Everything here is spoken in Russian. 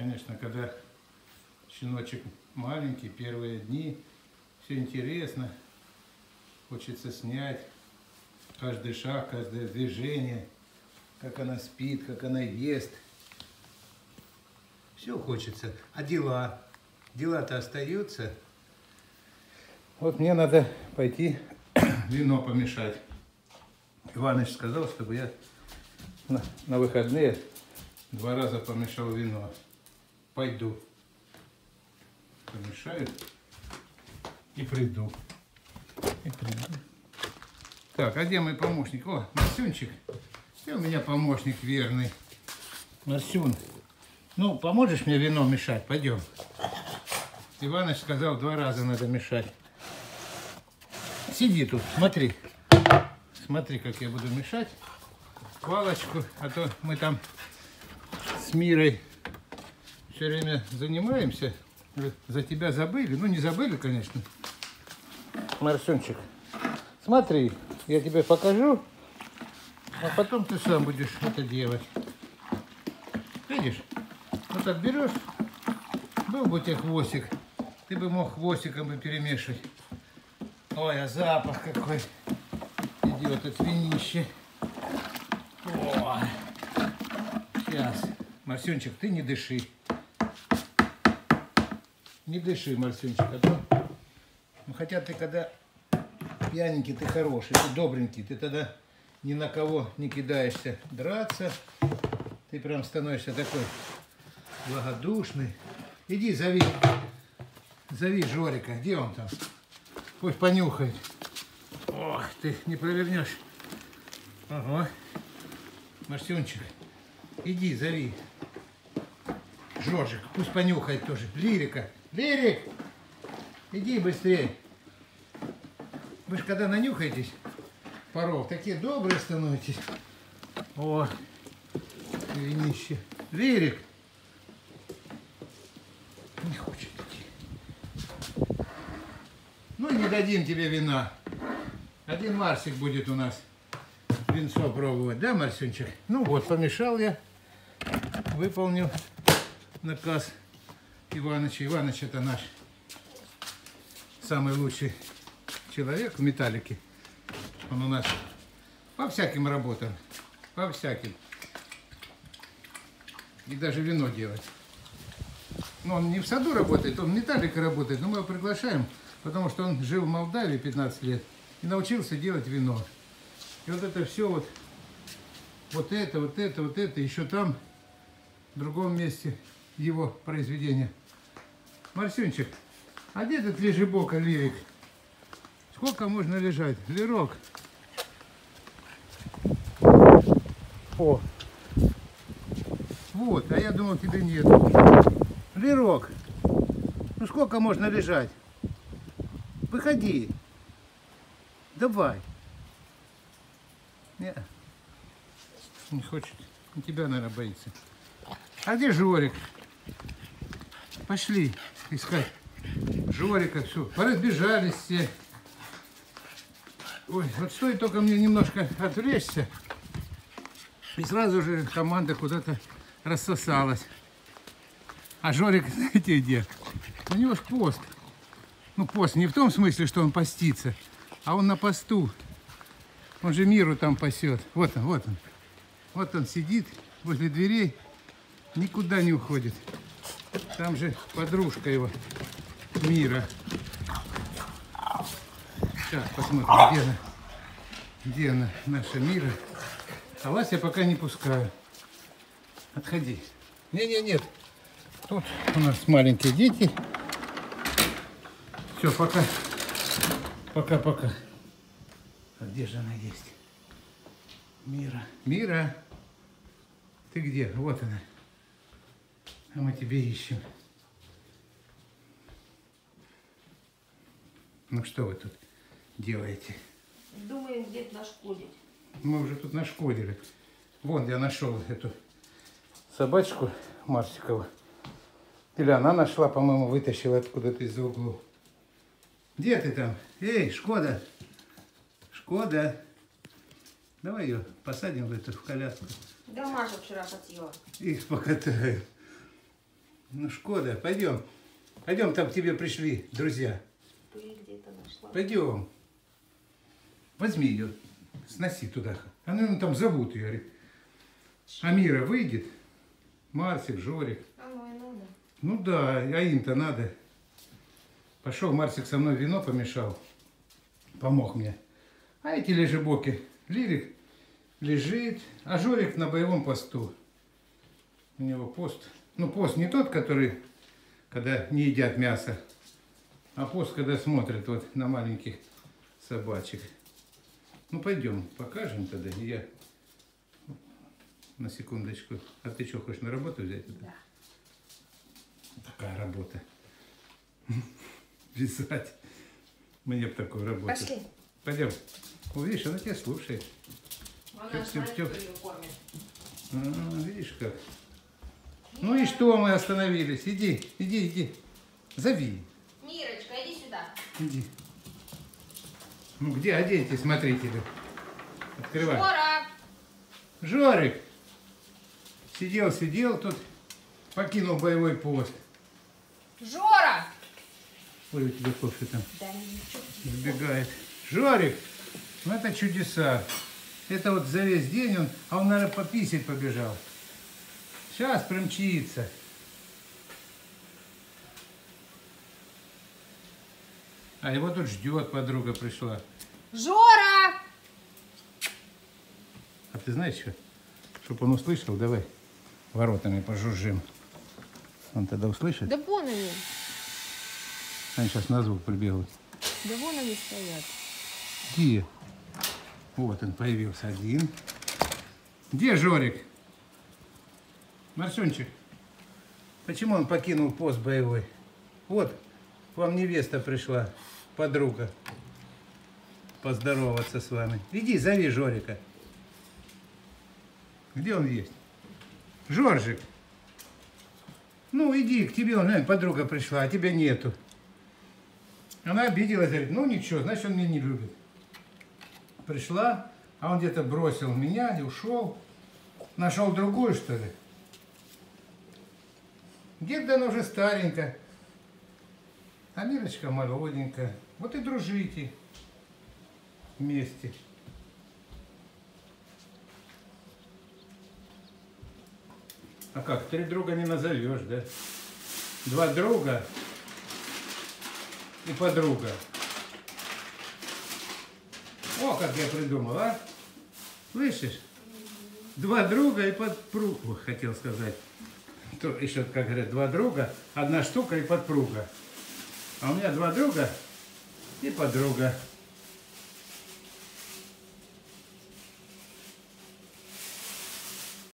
Конечно, когда щеночек маленький, первые дни, все интересно, хочется снять каждый шаг, каждое движение, как она спит, как она ест. Все хочется. А дела? Дела-то остаются. Вот мне надо пойти вино помешать. Иваныч сказал, чтобы я на, на выходные два раза помешал вино. Пойду. Помешаю и приду. И приду. Так, а где мой помощник? О, Марсюнчик. Ты у меня помощник верный. Марсюн. Ну, поможешь мне вино мешать? Пойдем. Иваныч сказал, два раза надо мешать. Сиди тут, смотри. Смотри, как я буду мешать. Палочку, а то мы там с Мирой все время занимаемся. За тебя забыли. Ну, не забыли, конечно. Марсенчик, смотри, я тебе покажу, а потом ты сам будешь это делать. Видишь? Вот так берешь, был бы у тебя хвостик, ты бы мог хвостиком бы перемешивать. Ой, а запах какой идет от винища. Ой. Сейчас. Марсенчик, ты не дыши. Не дыши, Марсенчик, а то... Ну, хотя ты когда пьяненький, ты хороший, ты добренький, ты тогда ни на кого не кидаешься драться. Ты прям становишься такой благодушный. Иди, зови. Зови Жорика. Где он там? Пусть понюхает. Ох, ты не провернешь. Ага. Марсюнчик, иди, зови. Жоржик, пусть понюхает тоже. Лирика. Лирик! Иди быстрее. Вы же когда нанюхаетесь паров, такие добрые становитесь. О, винище. Лирик! Не хочет идти. Ну, не дадим тебе вина. Один Марсик будет у нас винцо пробовать, да, Марсюнчик? Ну вот, помешал я, выполнил наказ Иваныча. Иваныч это наш самый лучший человек в металлике. Он у нас по всяким работам, по всяким. И даже вино делать. Но он не в саду работает, он в металлике работает, но мы его приглашаем, потому что он жил в Молдавии 15 лет и научился делать вино. И вот это все вот, вот это, вот это, вот это, еще там, в другом месте его произведения. Марсюнчик, а где этот лежебока лирик? Сколько можно лежать? Лирок. О. Вот, а я думал, тебе нет. Лирок. Ну сколько можно лежать? Выходи. Давай. Не, не хочет. Тебя, наверное, боится. А где Жорик? Пошли искать Жорика. Все. Поразбежались все. Ой, вот стоит только мне немножко отвлечься. И сразу же команда куда-то рассосалась. А Жорик, знаете где? У него ж пост. Ну, пост не в том смысле, что он постится, а он на посту. Он же миру там пасет. Вот он, вот он. Вот он сидит возле дверей, никуда не уходит. Там же подружка его, Мира. Сейчас посмотрим, где она, где она, наша Мира. А вас я пока не пускаю. Отходи. Не-не, нет. Тут у нас маленькие дети. Все, пока. Пока-пока. А где же она есть? Мира. Мира. Ты где? Вот она. А мы тебе ищем. Ну что вы тут делаете? Думаем, где-то нашкодить. Мы уже тут нашкодили. Вон я нашел эту собачку Марсикову. Или она нашла, по-моему, вытащила откуда-то из-за угла. Где ты там? Эй, Шкода! Шкода! Давай ее посадим в эту в коляску. Да Маша вчера хотела. Их покатаю. Ну, Шкода, пойдем. Пойдем, там к тебе пришли друзья. Пыль где-то нашла. Пойдем. Возьми ее, сноси туда. А ну там зовут ее. говорит. Амира выйдет. Марсик, Жорик. А ну и надо. Ну да, а им-то надо. Пошел, Марсик со мной вино помешал. Помог мне. А эти лежебоки. Лирик лежит, а Жорик на боевом посту. У него пост. Ну, пост не тот, который, когда не едят мясо, а пост, когда смотрят вот на маленьких собачек. Ну, пойдем, покажем тогда. Я на секундочку. А ты что, хочешь на работу взять? это? Да. Такая работа. Вязать. Мне бы такую работу. Пошли. Пойдем. Увидишь, она тебя слушает. Она Тёп, тёп, тёп. А, видишь как. Ну и что мы остановились? Иди, иди, иди. Зови. Мирочка, иди сюда. Иди. Ну где оденьте смотрители? Открывай. Жора! Жорик. Сидел, сидел тут, покинул боевой пост. Жора! Ой, у тебя кофе там. Да. Сбегает. Жорик, ну это чудеса. Это вот за весь день он, а он, наверное, пописать побежал. Сейчас примчится. А его тут ждет, подруга пришла. Жора! А ты знаешь что? Чтоб он услышал, давай воротами пожужжим. Он тогда услышит. Да вон они. Они сейчас на звук прибегут. Да вон они стоят. Где? Вот он появился один. Где Жорик? Марсунчик, почему он покинул пост боевой? Вот, к вам невеста пришла, подруга, поздороваться с вами. Иди, зови Жорика. Где он есть? Жоржик. Ну, иди, к тебе, наверное, подруга пришла, а тебя нету. Она обиделась, говорит, ну ничего, значит, он меня не любит. Пришла, а он где-то бросил меня и ушел. Нашел другую, что ли? Где-то она уже старенькая. А Мирочка молоденькая. Вот и дружите вместе. А как, три друга не назовешь, да? Два друга и подруга. О, как я придумал, а? Слышишь? Два друга и подпруга, хотел сказать. Еще, как говорят, два друга, одна штука и подпруга. А у меня два друга и подруга.